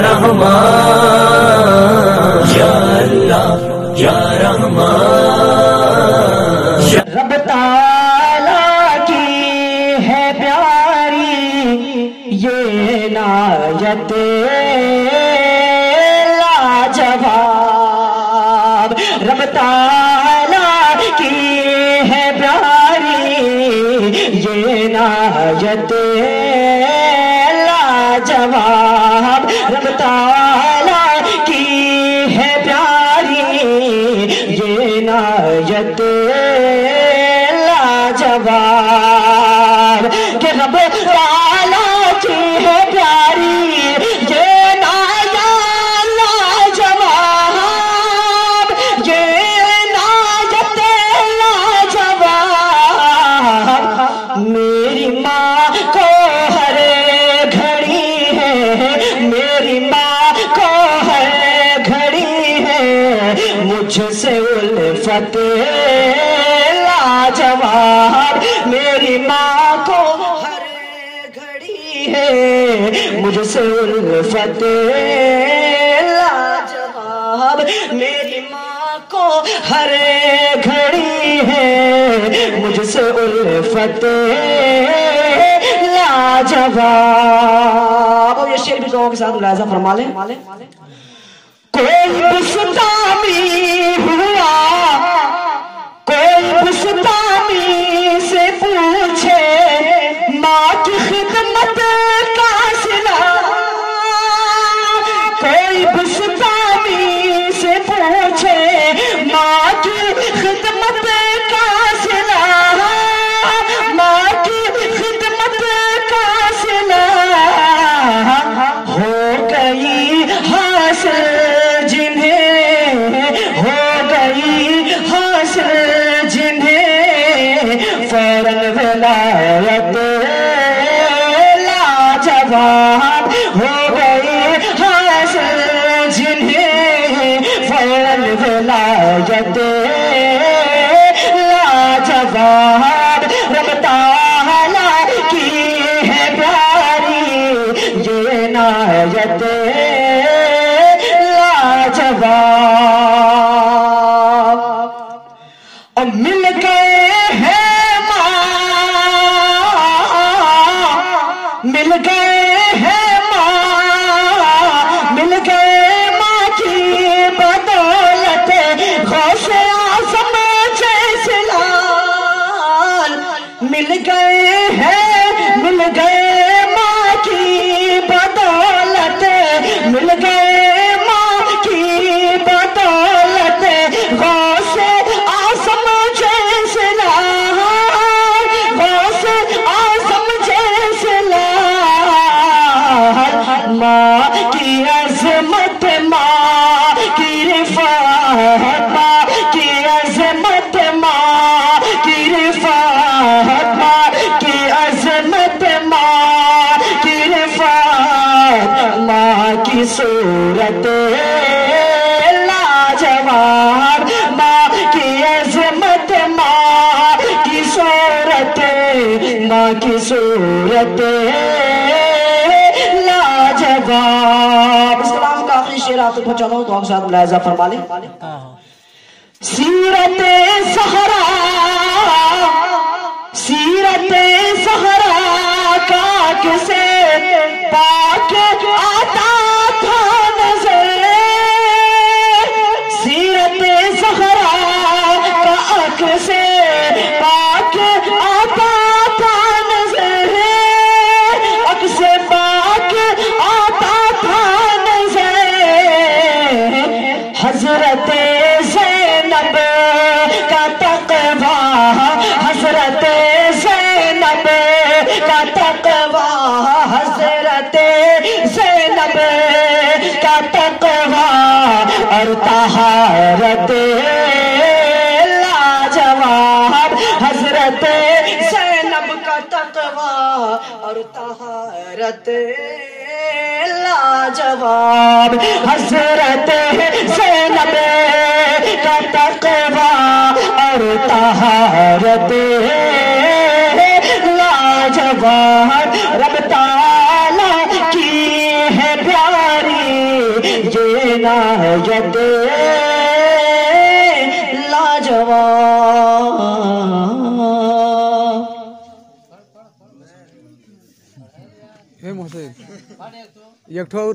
رحمان یا اللہ یا رحمان رب تعالی کی ہے پیاری، یہ نایت لاجواب رب تعالی کی ہے پیاری یہ نایت لاجواب۔ لاجواب کہ رب تعالی کی ہے پیاری، یہ نایت لاجواب، یہ نایت لاجواب۔ میری ماں کو ہر گھڑی ہے، میری ماں کو ہر گھڑی ہے، مجھ سے الفت لاجواب۔ میری ماں کو ہر گھڑی ہے، مجھ سے الفت لاجواب۔ میری ماں کو ہر گھڑی ہے، مجھ سے الفت لاجواب۔ اور یہ شعر بھی دعاؤں کے ساتھ ملاحظہ فرما لیں۔ کوئی بستانی ہوا، کوئی بستانی فوراً ولایت لاجواب ہو گئی حاصل جنہیں فوراً ولایت لاجواب رب تعالی کی ہے پیاری یہ نایت لاجواب اور مل گئے ہیں صورت لاجواب ماں کی عظمت ماں کی صورت ماں کی صورت آخری شعر آپ تک پہنچانا ہو تو آپ ساتھ ملاحظہ فرما لیں۔ سیرت سہرا سیرت سہرا زینب کا تقوی اور طہارت لاجواب، حضرت زینب کا تقوی اور طہارت لاجواب، حضرت زینب کا تقوی اور طہارت لاجواب۔ نایت لاجواب۔ اے محسن یک ٹھو اور